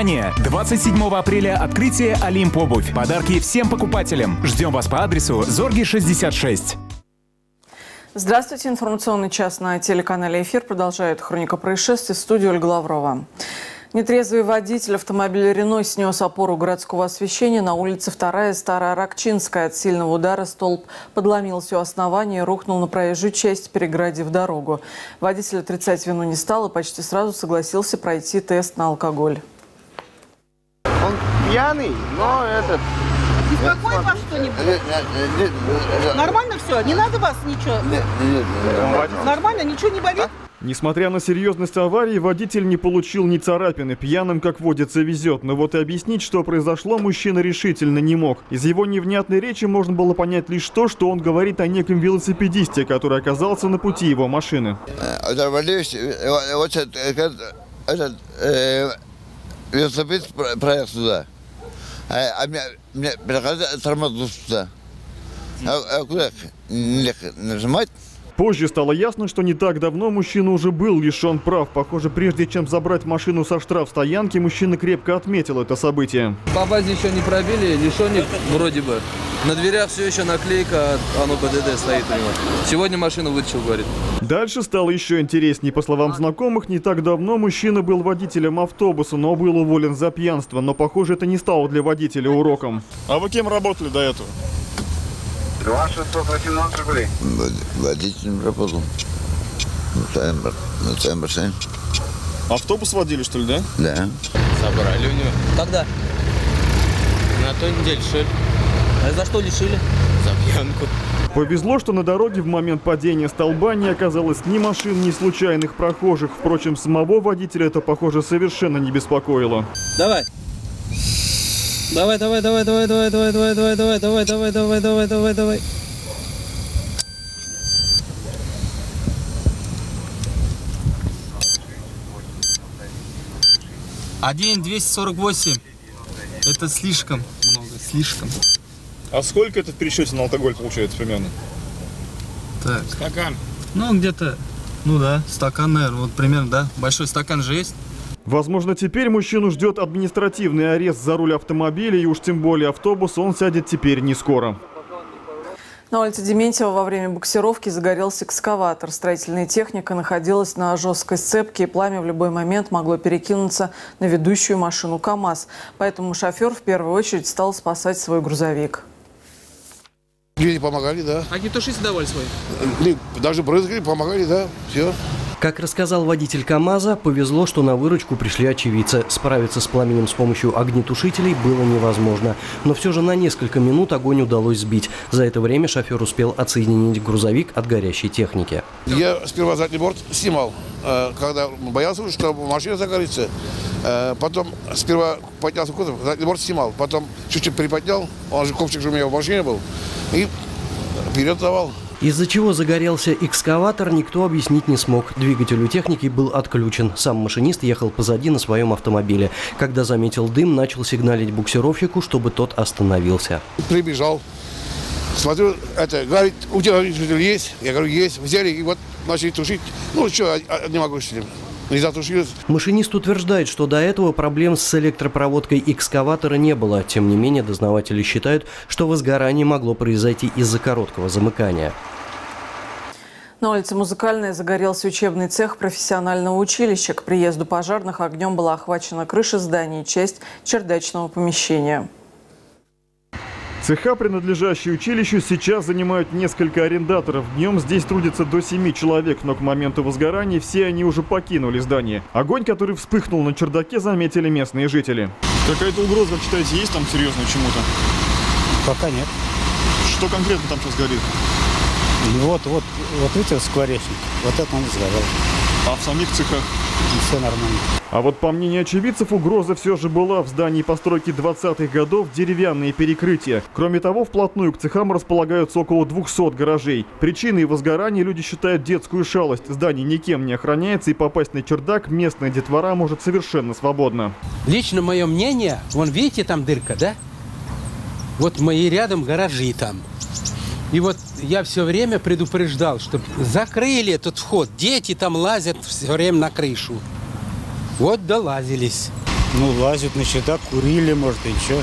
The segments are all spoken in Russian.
Внимание! 27 апреля открытие Олимп обувь. Подарки всем покупателям. Ждем вас по адресу Зорги 66. Здравствуйте. Информационный час на телеканале «Эфир» продолжает хроника происшествий. В студии Ольга Лаврова. Нетрезвый водитель автомобиля «Рено» снес опору городского освещения на улице 2 Старая Ракчинская. От сильного удара столб подломился у основания и рухнул на проезжую часть, переградив дорогу. Водитель отрицать вину не стал и почти сразу согласился пройти тест на алкоголь. Пьяный, но этот... Беспокоит вас что-нибудь? Нормально все? Не надо вас ничего? Нормально? Ничего не болит? Несмотря на серьезность аварии, водитель не получил ни царапины. Пьяным, как водится, везет. Но вот и объяснить, что произошло, мужчина решительно не мог. Из его невнятной речи можно было понять лишь то, что он говорит о неком велосипедисте, который оказался на пути его машины. Оторвались, вот этот, этот э, велосипед проехал сюда. بالغداء ترمض الصدى هكذاك نجمت А, а? Позже стало ясно, что не так давно мужчина уже был лишен прав. Похоже, прежде чем забрать машину со штрафстоянки, мужчина крепко отметил это событие. По базе еще не пробили, лишенник вроде бы. На дверях все еще наклейка от АНО БДД стоит у него. Сегодня машину вытащил, говорит. Дальше стало еще интереснее. По словам знакомых, не так давно мужчина был водителем автобуса, но был уволен за пьянство. Но, похоже, это не стало для водителя уроком. А вы кем работали до этого? 2618 рублей. Водителем работал. На своем, на своем машине. Автобус водили, что ли, да? Да. Забрали у него. Когда? На той неделе лишили. А за что лишили? За пьянку. Повезло, что на дороге в момент падения столба не оказалось ни машин, ни случайных прохожих. Впрочем, самого водителя это, похоже, совершенно не беспокоило. Давай. Давай, давай, давай, давай, давай, давай, давай, давай, давай, давай, давай, давай, давай, давай, давай. Один двести сорок восемь. Это слишком много, слишком. А сколько это в пересчете на алкоголь получается примерно? Так. Стакан. Ну, где-то, ну да, стакан, наверное, вот примерно, да. Большой стакан же есть. Возможно, теперь мужчину ждет административный арест за руль автомобиля, и уж тем более автобуса он сядет теперь не скоро. На улице Дементьева во время буксировки загорелся экскаватор. Строительная техника находилась на жесткой сцепке, и пламя в любой момент могло перекинуться на ведущую машину КАМАЗ. Поэтому шофер в первую очередь стал спасать свой грузовик. Люди помогали, да. Огнетушитель давали свой? Даже брызгали, помогали, да. Все. Как рассказал водитель КАМАЗа, повезло, что на выручку пришли очевидцы. Справиться с пламенем с помощью огнетушителей было невозможно. Но все же на несколько минут огонь удалось сбить. За это время шофер успел отсоединить грузовик от горящей техники. Я сперва задний борт снимал, э, когда боялся, что машина загорится. Э, Потом сперва поднялся куда задний борт снимал. Потом чуть-чуть приподнял, он же ковчик же у меня в машине был. И вперед давал. Из-за чего загорелся экскаватор, никто объяснить не смог. Двигатель у техники был отключен. Сам машинист ехал позади на своем автомобиле. Когда заметил дым, начал сигналить буксировщику, чтобы тот остановился. Прибежал. Смотрю, это, говорит, у тебя огнетушитель есть? Я говорю, есть. Взяли и вот начали тушить. Ну, что, а- не могу с ним. Не затушили. Машинист утверждает, что до этого проблем с электропроводкой экскаватора не было. Тем не менее, дознаватели считают, что возгорание могло произойти из-за короткого замыкания. На улице Музыкальная загорелся учебный цех профессионального училища. К приезду пожарных огнем была охвачена крыша здания и часть чердачного помещения. Цеха, принадлежащие училищу, сейчас занимают несколько арендаторов. Днем здесь трудится до 7 человек, но к моменту возгорания все они уже покинули здание. Огонь, который вспыхнул на чердаке, заметили местные жители. Какая-то угроза, как считаете, есть там серьезно чему-то? Пока нет. Что конкретно там сейчас горит? Вот, вот, вот видите, скворечник. Вот это он сгорел. А в самих цехах? Все нормально. А вот по мнению очевидцев, угроза все же была. В здании постройки 20-х годов деревянные перекрытия. Кроме того, вплотную к цехам располагаются около 200 гаражей. Причиной возгорания люди считают детскую шалость. Здание никем не охраняется и попасть на чердак местная детвора может совершенно свободно. Лично мое мнение, вон видите, там дырка, да? Вот мои рядом гаражи там. И вот я все время предупреждал, чтобы закрыли этот вход. Дети там лазят все время на крышу. Вот долазились. Ну, лазят на счета, курили, может, и что.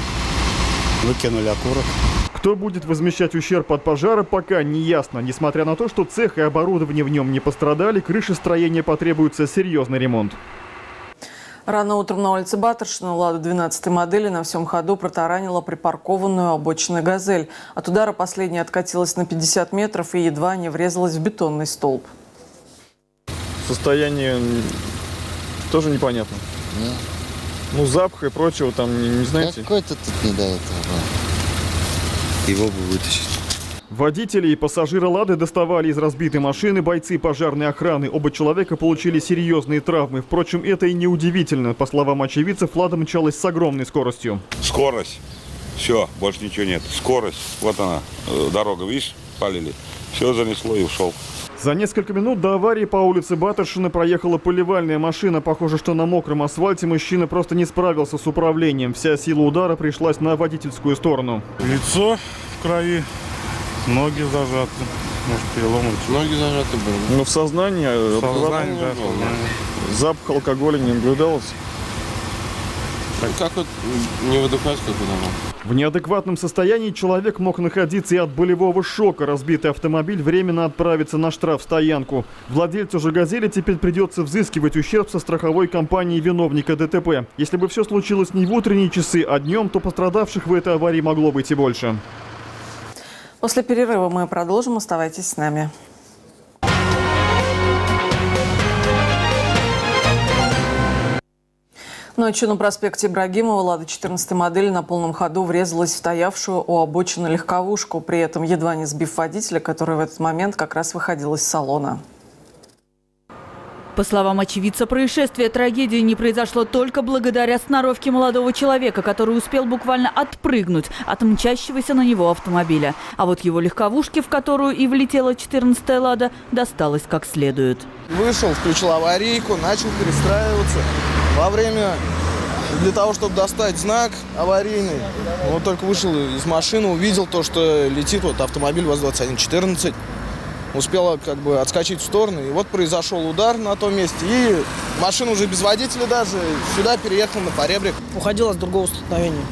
Выкинули окурок. Кто будет возмещать ущерб от пожара, пока не ясно. Несмотря на то, что цех и оборудование в нем не пострадали, крыши строения потребуется серьезный ремонт. Рано утром на улице Баттершина «Лада» 12 модели на всем ходу протаранила припаркованную обочину «Газель». От удара последняя откатилась на 50 метров и едва не врезалась в бетонный столб. Состояние тоже непонятно. Ну, запах и прочего там, не, не знаете? Какой-то тут не до этого. Его бы вытащить. Водители и пассажиры «Лады» доставали из разбитой машины бойцы пожарной охраны. Оба человека получили серьезные травмы. Впрочем, это и не удивительно. По словам очевидцев, «Лада» мчалась с огромной скоростью. Скорость. Все, больше ничего нет. Скорость. Вот она, э, дорога, видишь, палили. Все занесло и ушел. За несколько минут до аварии по улице Баттершина проехала поливальная машина. Похоже, что на мокром асфальте мужчина просто не справился с управлением. Вся сила удара пришлась на водительскую сторону. Лицо в крови, ноги зажаты. Может, перелом. Ноги зажаты были. Ну, в сознании. э, В сознании, да, образование. сознание. Запах алкоголя не наблюдалось. Как вот не выдыхать, как дома? В неадекватном состоянии человек мог находиться и от болевого шока. Разбитый автомобиль временно отправится на штрафстоянку. Владельцу же «Газели» теперь придется взыскивать ущерб со страховой компании виновника ДТП. Если бы все случилось не в утренние часы, а днем, то пострадавших в этой аварии могло быть и больше. После перерыва мы продолжим. Оставайтесь с нами. Ночью на проспекте Ибрагимова «Лада» 14 модели на полном ходу врезалась в стоявшую у обочины легковушку, при этом едва не сбив водителя, который в этот момент как раз выходил из салона. По словам очевидца происшествия, трагедия не произошло только благодаря сноровке молодого человека, который успел буквально отпрыгнуть от мчащегося на него автомобиля. А вот его легковушке, в которую и влетела 14-я «Лада», досталось как следует. Вышел, включил аварийку, начал перестраиваться. Во время, для того, чтобы достать знак аварийный, вот только вышел из машины, увидел то, что летит вот автомобиль ВАЗ-2114. Успела как бы отскочить в сторону, и вот произошел удар на том месте. И машина уже без водителя даже сюда переехала на поребрик. Уходила с другого столкновения.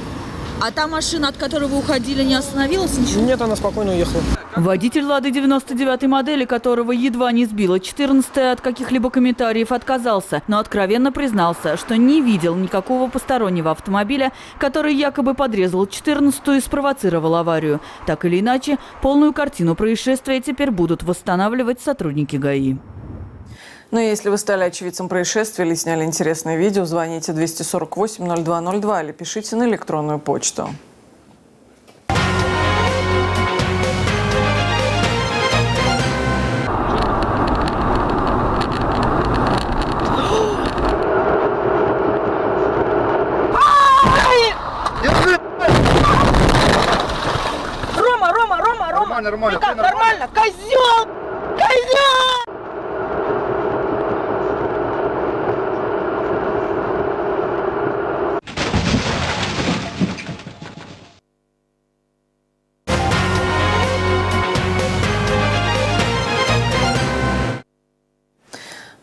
А та машина, от которой вы уходили, не остановилась ничего? Нет, она спокойно уехала. Водитель «Лады» 99-й модели, которого едва не сбила 14-я, от каких-либо комментариев отказался, но откровенно признался, что не видел никакого постороннего автомобиля, который якобы подрезал 14-ю и спровоцировал аварию. Так или иначе, полную картину происшествия теперь будут восстанавливать сотрудники ГАИ. Ну и если вы стали очевидцем происшествия или сняли интересное видео, звоните 248-0202 или пишите на электронную почту.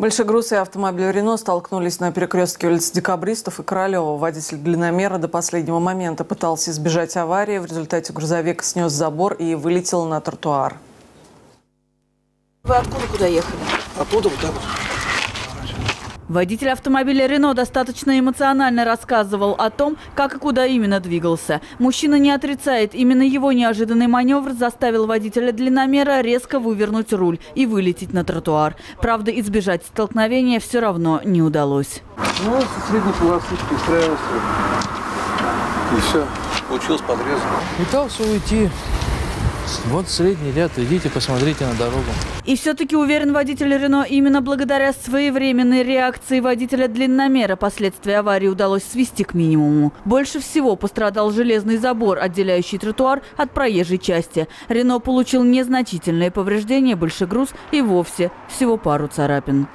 Большегруз и автомобиль «Рено» столкнулись на перекрестке улиц Декабристов и Королева. Водитель длинномера до последнего момента пытался избежать аварии. В результате грузовик снес забор и вылетел на тротуар. Вы откуда куда ехали? Оттуда вот так вот. Водитель автомобиля «Рено» достаточно эмоционально рассказывал о том, как и куда именно двигался. Мужчина не отрицает, именно его неожиданный маневр заставил водителя длинномера резко вывернуть руль и вылететь на тротуар. Правда, избежать столкновения все равно не удалось. Ну, со средней полосы пристраивался. И все. Получилось подрез. Пытался уйти. Вот средний ряд, идите посмотрите на дорогу. И все-таки уверен водитель Рено, именно благодаря своевременной реакции водителя длинномера последствия аварии удалось свести к минимуму. Больше всего пострадал железный забор, отделяющий тротуар от проезжей части. Рено получил незначительные повреждения, большегруз и вовсе всего пару царапин.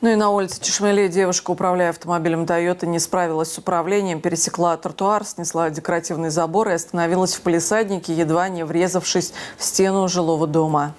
Ну и на улице Чешмеле девушка, управляя автомобилем Toyota, не справилась с управлением, пересекла тротуар, снесла декоративный забор и остановилась в палисаднике, едва не врезавшись в стену жилого дома.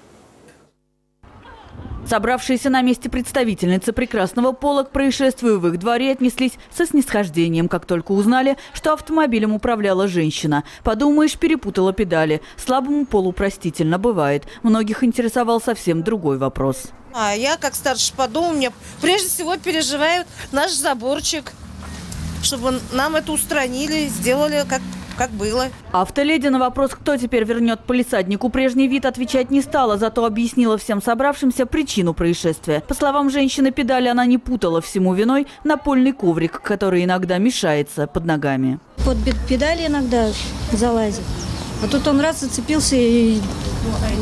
Собравшиеся на месте представительницы прекрасного пола к происшествию в их дворе отнеслись со снисхождением, как только узнали, что автомобилем управляла женщина. Подумаешь, перепутала педали. Слабому полу простительно бывает. Многих интересовал совсем другой вопрос. А я, как старший по дому, мне прежде всего переживает наш заборчик, чтобы нам это устранили, сделали как как было. Автоледи на вопрос, кто теперь вернет полисаднику прежний вид, отвечать не стала, зато объяснила всем собравшимся причину происшествия. По словам женщины, педали она не путала всему виной напольный коврик, который иногда мешается под ногами. Под педали иногда залазит. А тут он раз зацепился и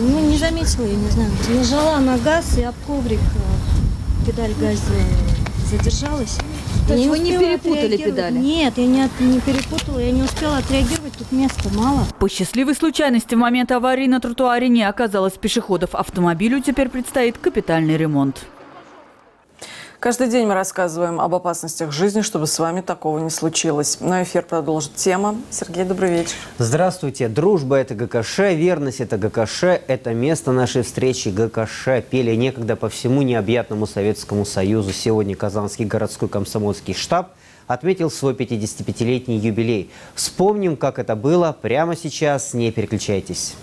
ну, не заметила, я не знаю. Нажала на газ и об коврик э, педаль газа задержалась. То есть вы не перепутали педали? Нет, я не, не перепутала, я не успела отреагировать, тут места мало. По счастливой случайности в момент аварии на тротуаре не оказалось пешеходов. Автомобилю теперь предстоит капитальный ремонт. Каждый день мы рассказываем об опасностях жизни, чтобы с вами такого не случилось. Но эфир продолжит тема. Сергей, добрый вечер. Здравствуйте. Дружба – это ГКШ, верность – это ГКШ, это место нашей встречи ГКШ. Пели некогда по всему необъятному Советскому Союзу. Сегодня Казанский городской комсомольский штаб отметил свой 55-летний юбилей. Вспомним, как это было прямо сейчас. Не переключайтесь.